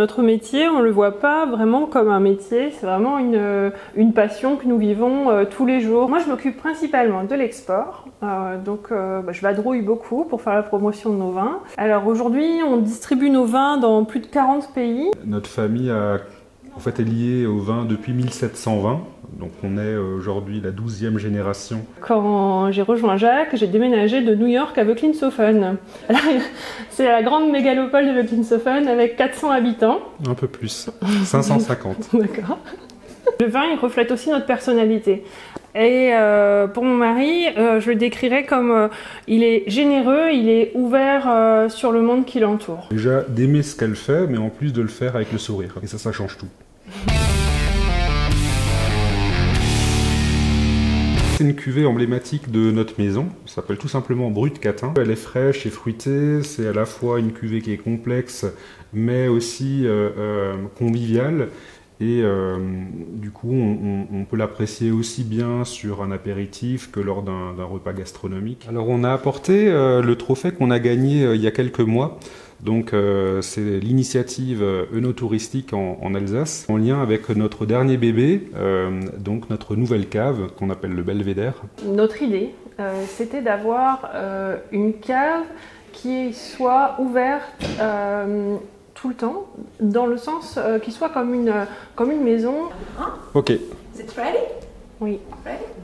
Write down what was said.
Notre métier, on ne le voit pas vraiment comme un métier, c'est vraiment une, une, passion que nous vivons euh, tous les jours. Moi, je m'occupe principalement de l'export, euh, donc euh, bah, je vadrouille beaucoup pour faire la promotion de nos vins. Alors aujourd'hui, on distribue nos vins dans plus de 40 pays. Notre famille a en fait, est lié au vin depuis 1720. Donc on est aujourd'hui la 12e génération. Quand j'ai rejoint Jacques, j'ai déménagé de New York à Wöcklinshofen. C'est la grande mégalopole de Wöcklinshofen avec 400 habitants. Un peu plus, 550. D'accord. Le vin, il reflète aussi notre personnalité. Et euh, pour mon mari, euh, je le décrirais comme euh, il est généreux, il est ouvert sur le monde qui l'entoure. Déjà d'aimer ce qu'elle fait, mais en plus de le faire avec le sourire. Et ça, ça change tout. C'est une cuvée emblématique de notre maison, ça s'appelle tout simplement Brut Catin. Elle est fraîche et fruitée, c'est à la fois une cuvée qui est complexe mais aussi conviviale. Et euh, du coup, on, on, on peut l'apprécier aussi bien sur un apéritif que lors d'un repas gastronomique. Alors, on a apporté euh, le trophée qu'on a gagné euh, il y a quelques mois. Donc, euh, c'est l'initiative Eunotouristique en, en, Alsace, en lien avec notre dernier bébé, donc notre nouvelle cave qu'on appelle le Belvédère. Notre idée, c'était d'avoir une cave qui soit ouverte tout le temps, dans le sens euh, qu'il soit comme une, comme une maison. Ok. Is it ready? Oui. Ready?